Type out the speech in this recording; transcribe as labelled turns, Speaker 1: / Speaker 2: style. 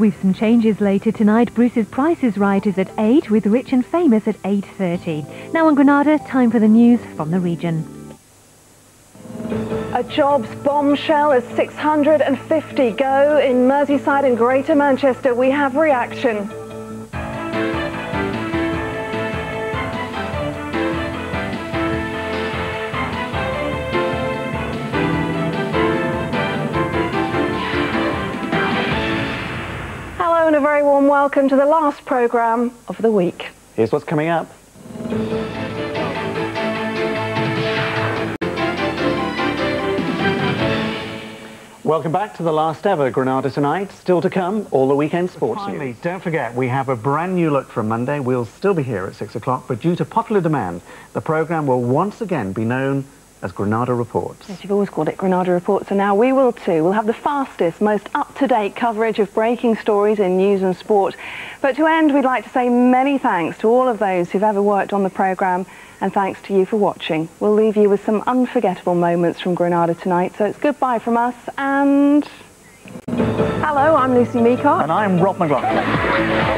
Speaker 1: With some changes later tonight, Bruce's Price is Right is at 8 with Rich and Famous at 8.30. Now on Granada, time for the news from the region.
Speaker 2: A jobs bombshell as 650 go in Merseyside and Greater Manchester. We have reaction. Hello and a very warm welcome to the last programme of the week.
Speaker 3: Here's what's coming up. Welcome back to the last ever Granada Tonight. Still to come, all the weekend sports
Speaker 4: Finally,
Speaker 3: news.
Speaker 4: don't forget, we have a brand new look from Monday. We'll still be here at 6 o'clock, but due to popular demand, the programme will once again be known as Granada Reports.
Speaker 2: Yes, you've always called it Granada Reports, and now we will too. We'll have the fastest, most up-to-date coverage of breaking stories in news and sport. But to end, we'd like to say many thanks to all of those who've ever worked on the programme, and thanks to you for watching. We'll leave you with some unforgettable moments from Granada tonight, so it's goodbye from us, and... Hello, I'm Lucy Meacock.
Speaker 4: And I'm Rob McLaughlin.